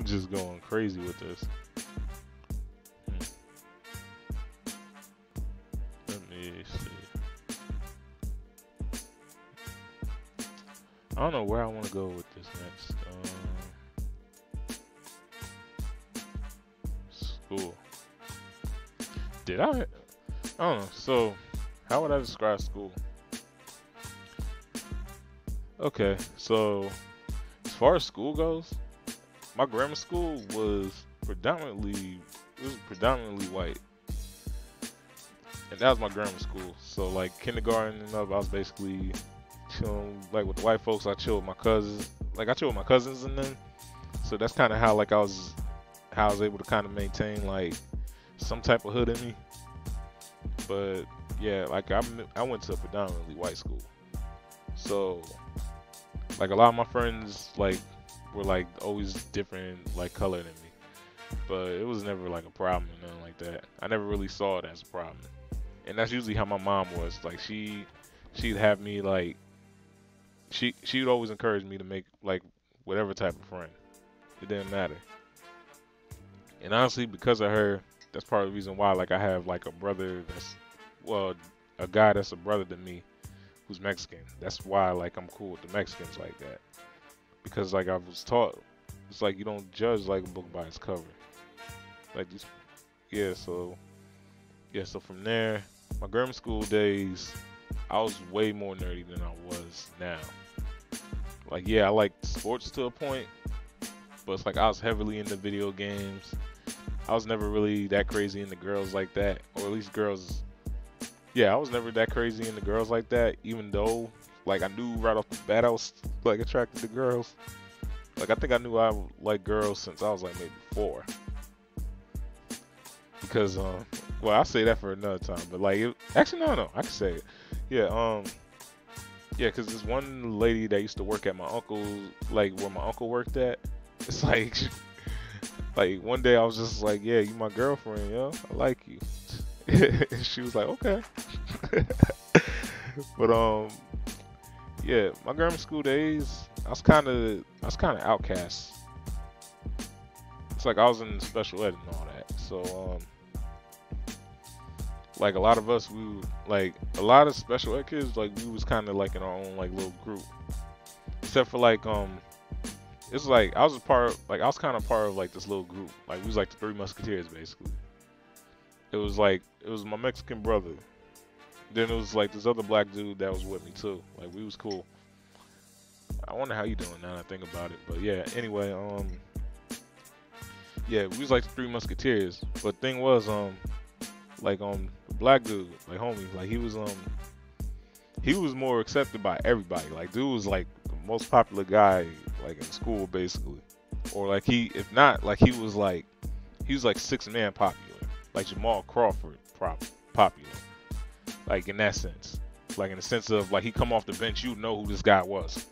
I'm just going crazy with this. Let me see. I don't know where I want to go with this next. Um, school. Did I? I don't know. So, how would I describe school? Okay, so as far as school goes, my grammar school was predominantly it was predominantly white, and that was my grammar school. So like kindergarten and up, I was basically chilling like with the white folks. I chill with my cousins, like I chill with my cousins and them. So that's kind of how like I was how I was able to kind of maintain like some type of hood in me. But yeah, like I I went to a predominantly white school, so like a lot of my friends like were like always different like color than me. But it was never like a problem or nothing like that. I never really saw it as a problem. And that's usually how my mom was. Like she she'd have me like she she would always encourage me to make like whatever type of friend. It didn't matter. And honestly, because of her, that's part of the reason why like I have like a brother that's well, a guy that's a brother to me who's Mexican. That's why like I'm cool with the Mexicans like that because like I was taught, it's like you don't judge like a book by its cover. Like just yeah, so yeah, so from there, my grammar school days, I was way more nerdy than I was now. Like yeah, I like sports to a point, but it's like I was heavily into video games. I was never really that crazy into girls like that, or at least girls. Yeah, I was never that crazy into girls like that, even though like I knew right off the bat I was like attracted to girls. Like I think I knew I like girls since I was like maybe four. Because um, well I'll say that for another time. But like it, actually no no I can say it. Yeah um, yeah because this one lady that used to work at my uncle like where my uncle worked at. It's like like one day I was just like yeah you my girlfriend yo I like you. and she was like okay. but um yeah, my grammar school days, I was kind of, I was kind of outcast. It's like I was in special ed and all that. So, um, like a lot of us, we like a lot of special ed kids, like we was kind of like in our own like little group. Except for like, um, it's like I was a part, like I was kind of part of like this little group. Like we was like the Three Musketeers basically. It was like it was my Mexican brother, then it was like this other black dude that was with me too. Like we was cool. I wonder how you doing now I think about it. But yeah, anyway, um Yeah, we was like three musketeers. But thing was, um like um black dude, like homie, like he was um he was more accepted by everybody. Like dude was like the most popular guy like in school basically. Or like he if not, like he was like he was like six man popular. Like Jamal Crawford prop popular like in that sense. Like in the sense of like he come off the bench, you know who this guy was.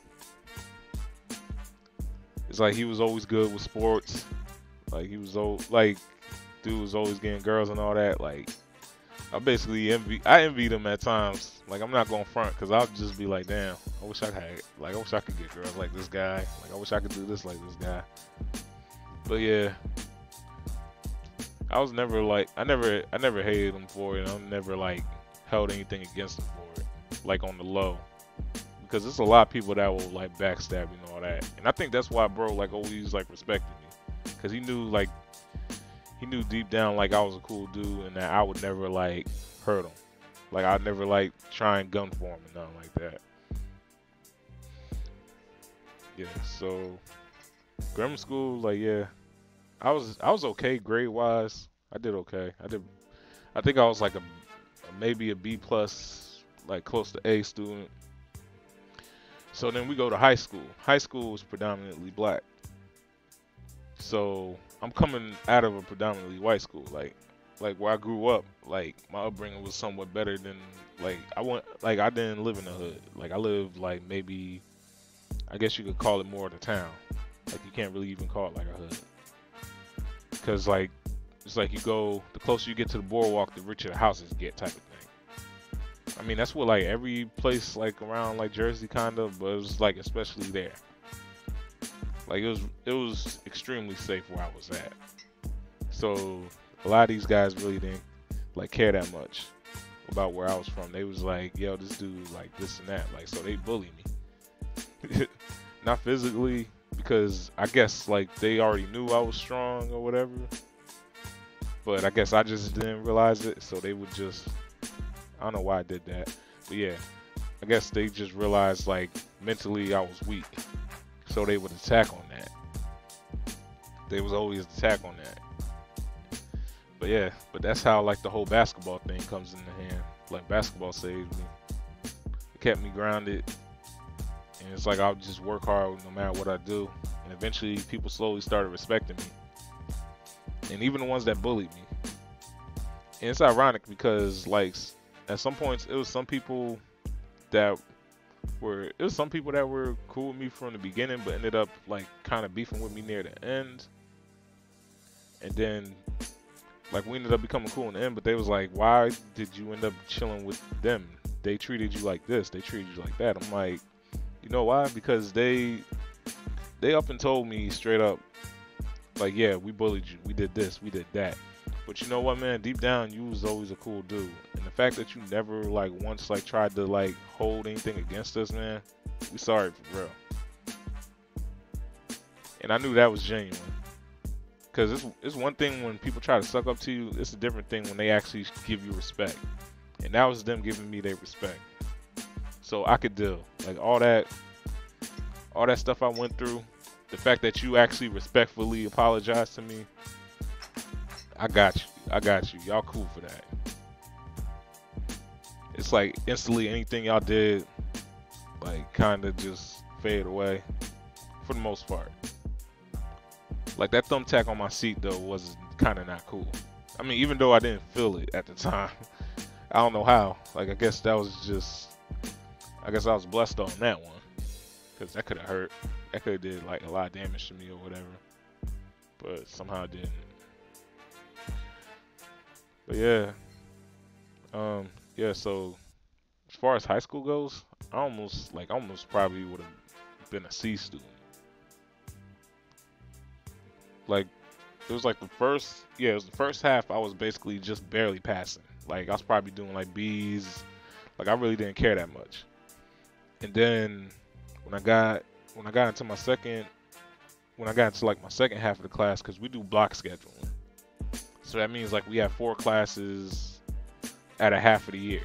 It's like he was always good with sports. Like he was old, like dude was always getting girls and all that. Like I basically envy, I envied him at times. Like I'm not going front because I'll just be like, damn, I wish I had, like I wish I could get girls like this guy. Like I wish I could do this like this guy. But yeah, I was never like, I never, I never hated him for it. I'm never like held anything against him for it, like on the low. Because there's a lot of people that will like backstab you and all that, and I think that's why bro like always like respected me, because he knew like he knew deep down like I was a cool dude and that I would never like hurt him, like I'd never like try and gun for him and nothing like that. Yeah, so grammar school, like yeah, I was I was okay grade wise. I did okay. I did. I think I was like a maybe a B plus, like close to A student. So then we go to high school. High school was predominantly black. So I'm coming out of a predominantly white school. Like, like where I grew up, like my upbringing was somewhat better than like I went. Like I didn't live in the hood. Like I lived like maybe, I guess you could call it more of the town. Like you can't really even call it like a hood. Cause like it's like you go the closer you get to the boardwalk, the richer the houses get type of I mean, that's what like every place like around like Jersey kind of, but it was like especially there. Like it was it was extremely safe where I was at. So a lot of these guys really didn't like care that much about where I was from. They was like, yo, this dude like this and that. Like so they bully me. Not physically, because I guess like they already knew I was strong or whatever. But I guess I just didn't realize it, so they would just I don't know why I did that. But yeah, I guess they just realized like mentally I was weak. So they would attack on that. They was always attack on that. But yeah, but that's how like the whole basketball thing comes in the hand. Like basketball saved me. It kept me grounded. And it's like I'll just work hard no matter what I do. And eventually people slowly started respecting me. And even the ones that bullied me. And it's ironic because like at some points it was some people that were it was some people that were cool with me from the beginning but ended up like kind of beefing with me near the end. And then like we ended up becoming cool in the end, but they was like, why did you end up chilling with them? They treated you like this, they treated you like that. I'm like, you know why? Because they they up and told me straight up, like, yeah, we bullied you, we did this, we did that. But you know what, man? Deep down, you was always a cool dude, and the fact that you never like once like tried to like hold anything against us, man, we sorry for real. And I knew that was genuine. Cause it's it's one thing when people try to suck up to you. It's a different thing when they actually give you respect. And that was them giving me their respect. So I could deal. Like all that all that stuff I went through, the fact that you actually respectfully apologized to me, I got you. I got you. Y'all cool for that. It's like instantly anything y'all did, like kind of just fade away, for the most part. Like that thumbtack on my seat though was kind of not cool. I mean, even though I didn't feel it at the time, I don't know how. Like I guess that was just, I guess I was blessed on that one, cause that could have hurt. That could have did like a lot of damage to me or whatever. But somehow it didn't. But yeah, um, yeah. So as far as high school goes, I almost like almost probably would have been a C student. Like it was like the first yeah, it was the first half I was basically just barely passing. Like I was probably doing like B's. Like I really didn't care that much. And then when I got when I got into my second when I got into like my second half of the class cuz we do block scheduling. So that means like we have four classes at a half of the year.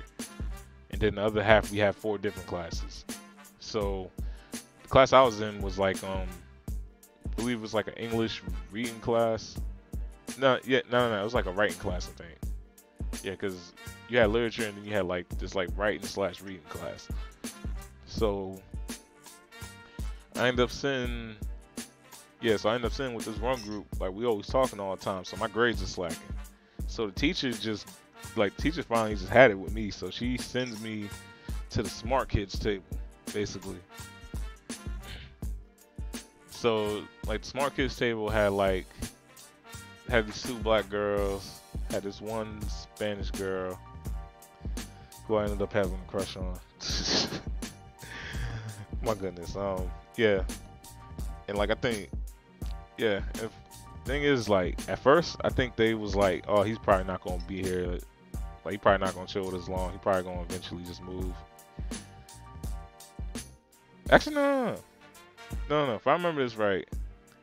And then the other half we have four different classes. So the class I was in was like um I believe it was like an English reading class. No, yeah, no, no, no. It was like a writing class, I think. Yeah, because you had literature and then you had like this like writing slash reading class. So I ended up sitting. Yeah, so I ended up sitting with this one group. Like we always talking all the time, so my grades are slacking. So the teacher just like teacher finally just had it with me. So she sends me to the smart kids table, basically. So like the smart kids table had like had these two black girls, had this one Spanish girl who I ended up having a crush on. My goodness. Um yeah. And like I think yeah, if thing is like at first I think they was like, oh he's probably not gonna be here like he probably not gonna chill with us long. He probably gonna eventually just move. Actually no, no, no. No, if I remember this right,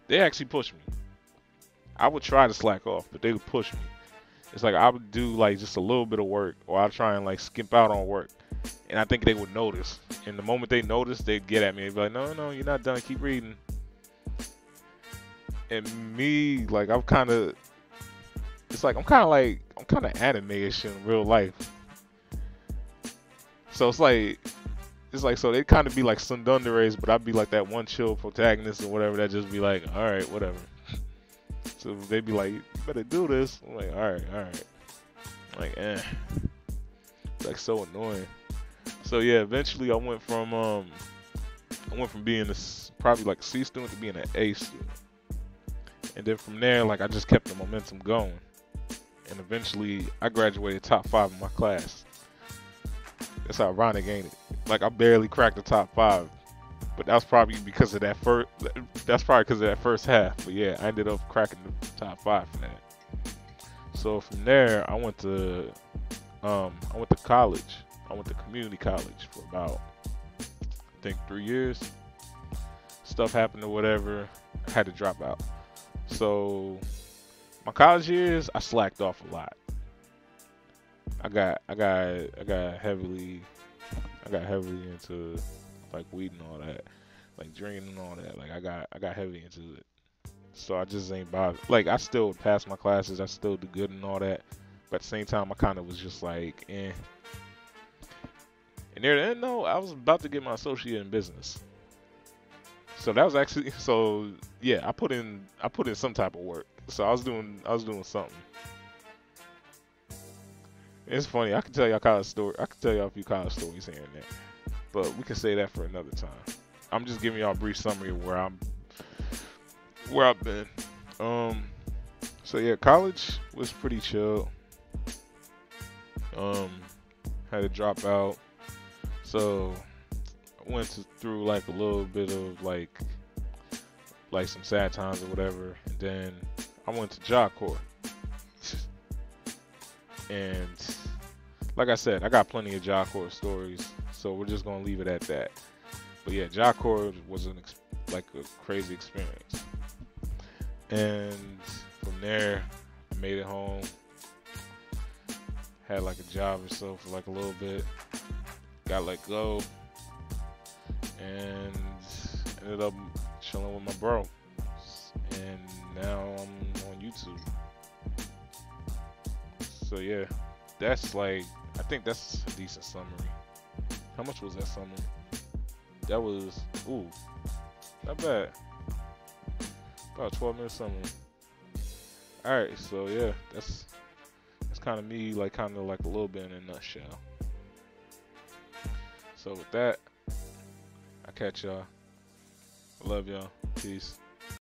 they actually pushed me. I would try to slack off, but they would push me. It's like I would do like just a little bit of work, or I'd try and like skimp out on work, and I think they would notice. And the moment they notice, they'd get at me. They'd be like, "No, no, you're not done. Keep reading." And me, like I'm kind of, it's like I'm kind of like I'm kind of anime-ish in real life. So it's like it's like so they kind of be like Sundanderes, but I'd be like that one chill protagonist or whatever that just be like, all right, whatever. so they'd be like, better do this. I'm like, all right, all right. I'm like, eh, like so annoying. So yeah, eventually I went from um, I went from being a probably like C student to being an A student, and then from there, like I just kept the momentum going, and eventually I graduated top five in my class. It's ironic, ain't it? Like I barely cracked the top five, but that's probably because of that first. That's probably because of that first half. But yeah, I ended up cracking the top five for that. So from there, I went to um, I went to college. I went to community college for about I think three years. Stuff happened or whatever. I had to drop out. So my college years, I slacked off a lot. I got I got I got heavily I got heavily into like weed and all that, like drinking and all that. Like I got I got heavy into it. So I just ain't bothered. Like I still pass my classes, I still do good and all that. But at the same time, I kind of was just like, eh. And there, and though, I was about to get my associate in business. So that was actually so yeah. I put in I put in some type of work. So I was doing I was doing something. It's funny. I can tell y'all college story. I can tell y'all a few college stories here and there, but we can say that for another time. I'm just giving y'all a brief summary of where I'm, where I've been. Um, so yeah, college was pretty chill. Um, had to drop out, so went through like a little bit of like, like some sad times or whatever, and then I went to Job and like I said, I got plenty of Job stories, so we're just gonna leave it at that. But yeah, Job was an ex- like a crazy experience, and from there, I made it home. Had like a job or so for like a little bit. Got let go, and ended up chilling with my bro. And now I'm on YouTube. So yeah, that's like I think that's a decent summary. How much was that summary? That was ooh, not bad. About 12 minutes summary. All right, so yeah, that's that's kind of me, like kind of like a little bit in a nutshell. So with that, I catch y'all. Love y'all. Peace.